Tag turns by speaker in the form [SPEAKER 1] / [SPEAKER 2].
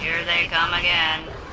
[SPEAKER 1] Here they come again.